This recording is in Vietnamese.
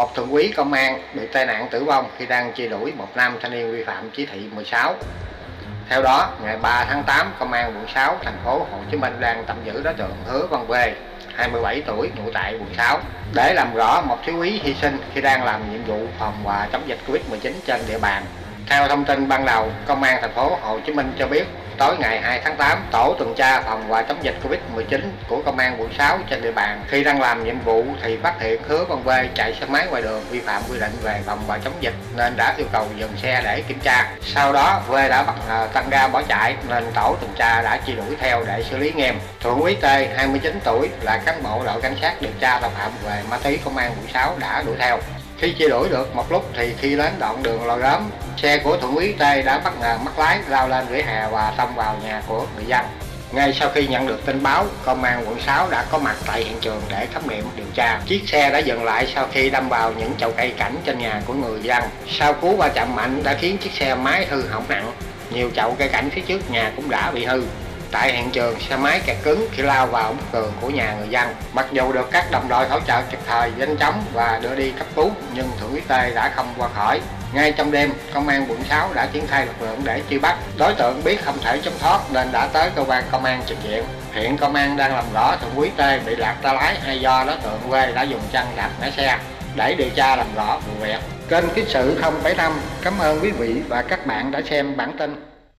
một thượng úy công an bị tai nạn tử vong khi đang truy đuổi một nam thanh niên vi phạm chỉ thị 16. Theo đó, ngày 3 tháng 8, Công an quận 6 thành phố Hồ Chí Minh đang tạm giữ đối tượng Hứa Văn Bê, 27 tuổi, ngụ tại quận 6 để làm rõ một thiếu úy hy sinh khi đang làm nhiệm vụ phòng và chống dịch Covid-19 trên địa bàn. Theo thông tin ban đầu, Công an thành phố Hồ Chí Minh cho biết tối ngày 2 tháng 8, tổ tuần tra phòng và chống dịch Covid-19 của Công an quận 6 trên địa bàn khi đang làm nhiệm vụ thì phát hiện Hứa Văn V chạy xe máy ngoài đường vi phạm quy định về phòng và chống dịch nên đã yêu cầu dừng xe để kiểm tra. Sau đó V đã bật ờ, tăng ga bỏ chạy nên tổ tuần tra đã truy đuổi theo để xử lý nghiêm. Thượng úy T 29 tuổi là cán bộ đội cảnh sát điều tra tội phạm về ma túy Công an quận 6 đã đuổi theo. Khi chia đuổi được một lúc thì khi đến đoạn đường lò gốm, xe của thượng úy tê đã bất ngờ mất lái lao lên vỉa hè và tông vào nhà của người dân. Ngay sau khi nhận được tin báo, công an quận 6 đã có mặt tại hiện trường để khám nghiệm điều tra. Chiếc xe đã dừng lại sau khi đâm vào những chậu cây cảnh trên nhà của người dân. Sau cú va chạm mạnh đã khiến chiếc xe máy hư hỏng nặng. Nhiều chậu cây cảnh phía trước nhà cũng đã bị hư. Tại hiện trường, xe máy kẹt cứng khi lao vào bức tường của nhà người dân. Mặc dù được các đồng đội hỗ trợ kịp thời nhanh chóng và đưa đi cấp cứu, nhưng Thượng úy Tê đã không qua khỏi. Ngay trong đêm, công an quận 6 đã triển khai lực lượng để truy bắt. Đối tượng biết không thể chống thoát nên đã tới cơ quan công an trình diện. Hiện công an đang làm rõ Thượng úy Tê bị lạc tay lái hay do đối tượng quê đã dùng chân đạp ngã xe để điều tra làm rõ vụ việc. Kênh Ký sự 075 cảm ơn quý vị và các bạn đã xem bản tin.